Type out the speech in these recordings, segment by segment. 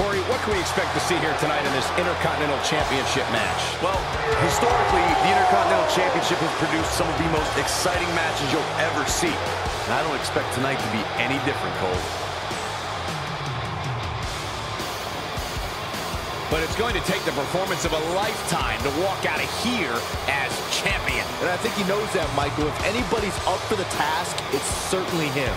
Corey, what can we expect to see here tonight in this Intercontinental Championship match? Well, historically, the Intercontinental Championship has produced some of the most exciting matches you'll ever see. And I don't expect tonight to be any different, Cole. But it's going to take the performance of a lifetime to walk out of here as champion. And I think he knows that, Michael. If anybody's up for the task, it's certainly him.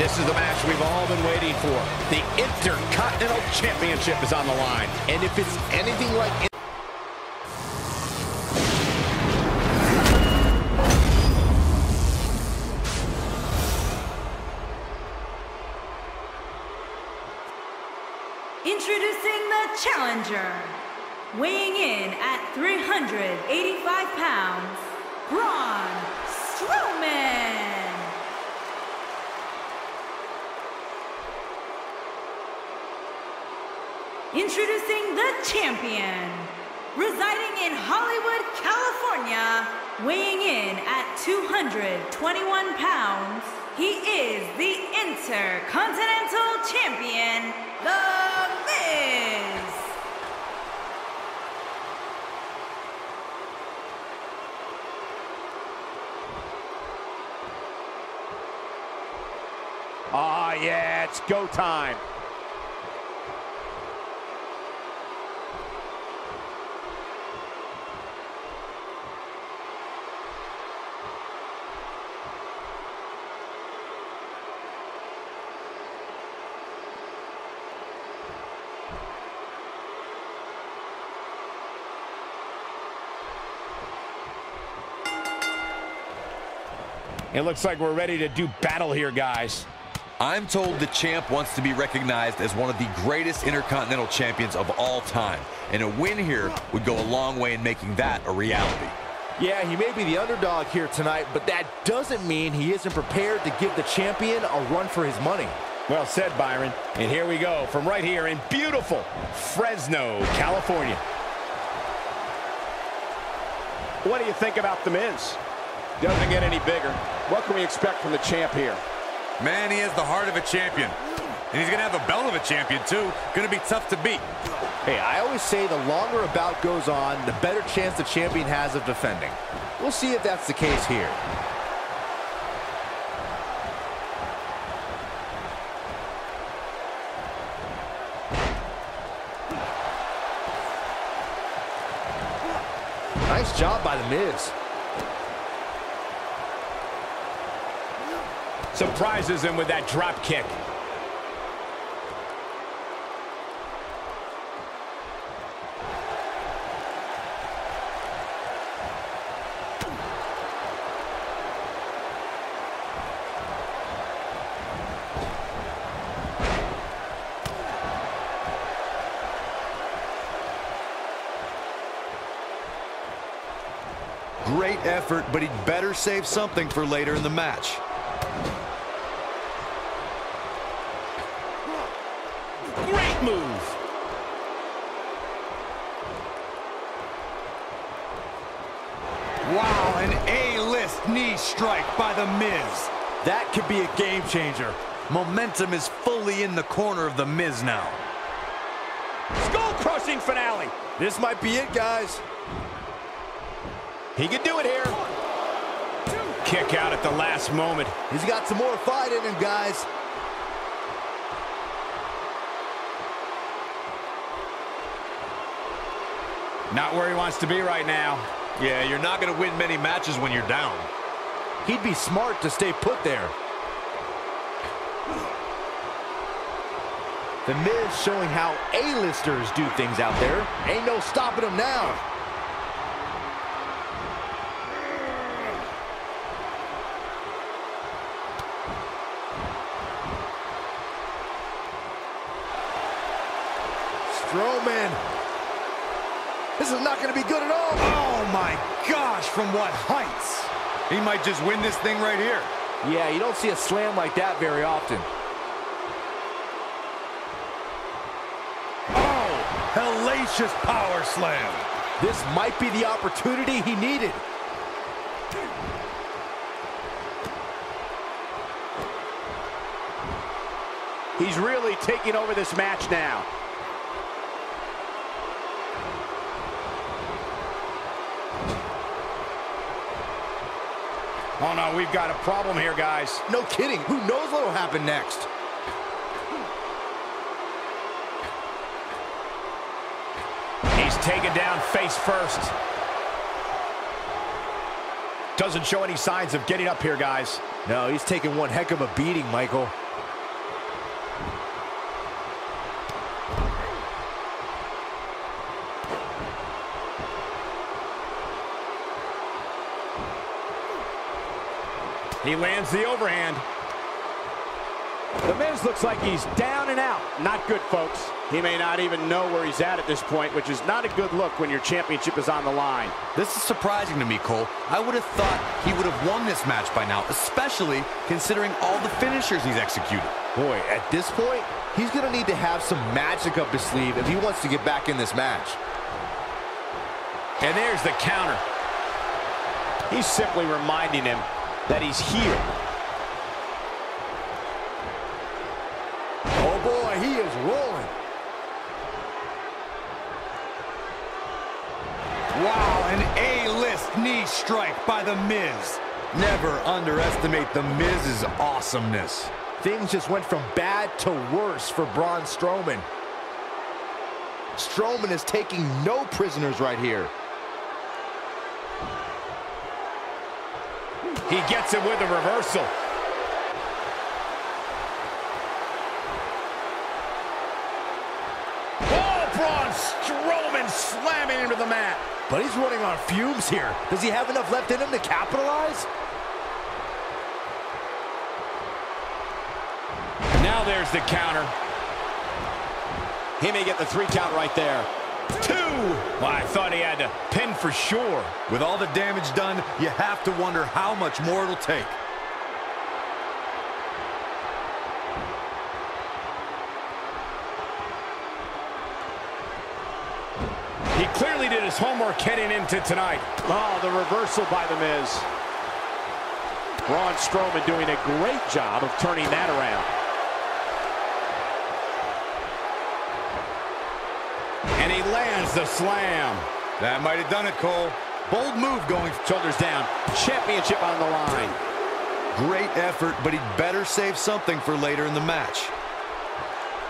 This is the match we've all been waiting for. The Intercontinental Championship is on the line. And if it's anything like Introducing the challenger, weighing in at 385 pounds, Braun Strowman. Introducing the champion, residing in Hollywood, California, weighing in at 221 pounds, he is the Intercontinental Champion, The Miz. Ah, yeah, it's go time. It looks like we're ready to do battle here, guys. I'm told the champ wants to be recognized as one of the greatest Intercontinental Champions of all time. And a win here would go a long way in making that a reality. Yeah, he may be the underdog here tonight, but that doesn't mean he isn't prepared to give the champion a run for his money. Well said, Byron. And here we go from right here in beautiful Fresno, California. What do you think about The Miz? Doesn't get any bigger. What can we expect from the champ here? Man, he has the heart of a champion. And he's going to have the belt of a champion, too. Going to be tough to beat. Hey, I always say the longer a bout goes on, the better chance the champion has of defending. We'll see if that's the case here. Nice job by The Miz. Surprises him with that drop kick. Great effort, but he'd better save something for later in the match. Great move. Wow, an A-list knee strike by The Miz. That could be a game changer. Momentum is fully in the corner of The Miz now. Skull crushing finale. This might be it, guys. He could do it here. Kick out at the last moment. He's got some more fight in him, guys. Not where he wants to be right now. Yeah, you're not going to win many matches when you're down. He'd be smart to stay put there. The Miz showing how A-listers do things out there. Ain't no stopping him now. Strowman. This is not going to be good at all. Oh my gosh, from what heights? He might just win this thing right here. Yeah, you don't see a slam like that very often. Oh, hellacious power slam. This might be the opportunity he needed. He's really taking over this match now. Oh no, we've got a problem here, guys. No kidding. Who knows what will happen next? He's taken down face first. Doesn't show any signs of getting up here, guys. No, he's taking one heck of a beating, Michael. He lands the overhand. The Miz looks like he's down and out. Not good, folks. He may not even know where he's at at this point, which is not a good look when your championship is on the line. This is surprising to me, Cole. I would have thought he would have won this match by now, especially considering all the finishers he's executed. Boy, at this point, he's going to need to have some magic up his sleeve if he wants to get back in this match. And there's the counter. He's simply reminding him that he's here. Oh boy, he is rolling. Wow, an A-list knee strike by The Miz. Never underestimate The Miz's awesomeness. Things just went from bad to worse for Braun Strowman. Strowman is taking no prisoners right here. He gets it with a reversal. Oh, Braun Strowman slamming into the mat. But he's running on fumes here. Does he have enough left in him to capitalize? Now there's the counter. He may get the three count right there. Two! Well, I thought he had to pin for sure. With all the damage done, you have to wonder how much more it'll take. He clearly did his homework heading into tonight. Oh, the reversal by The Miz. Braun Strowman doing a great job of turning that around. He lands the slam. That might have done it, Cole. Bold move going. Shoulders down. Championship on the line. Great effort, but he'd better save something for later in the match.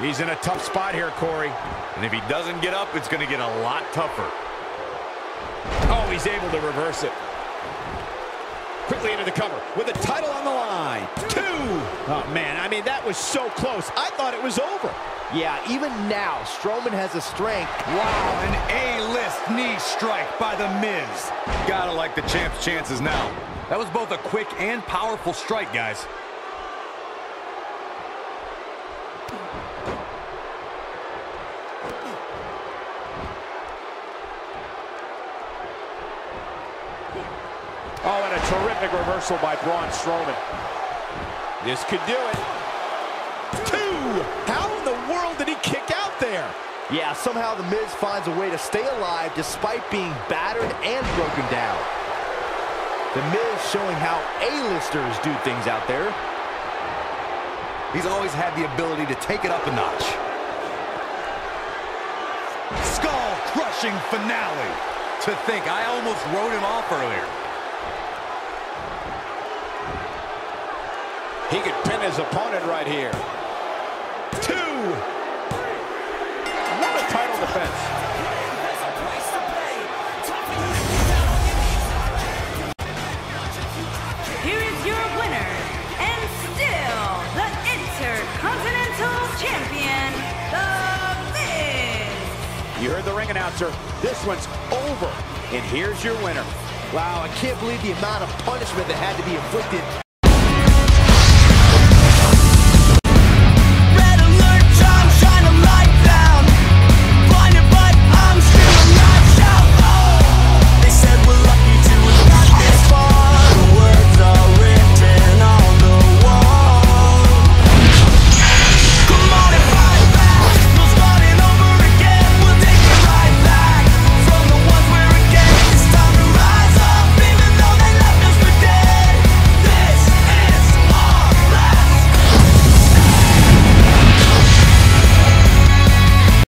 He's in a tough spot here, Corey. And if he doesn't get up, it's going to get a lot tougher. Oh, he's able to reverse it. Quickly into the cover with the title on the line. Two. Oh, man, I mean, that was so close. I thought it was over. Yeah, even now, Strowman has a strength. Wow, an A-list knee strike by The Miz. Gotta like the champ's chances now. That was both a quick and powerful strike, guys. Oh, and a terrific reversal by Braun Strowman. This could do it. Two! How in the world did he kick out there? Yeah, somehow The Miz finds a way to stay alive despite being battered and broken down. The Miz showing how A-listers do things out there. He's always had the ability to take it up a notch. Skull crushing finale. To think, I almost wrote him off earlier. He could pin his opponent right here. Two. Your knees. Here is your winner, and still the Intercontinental Champion, The Miz. You heard the ring announcer. This one's over. And here's your winner. Wow, I can't believe the amount of punishment that had to be inflicted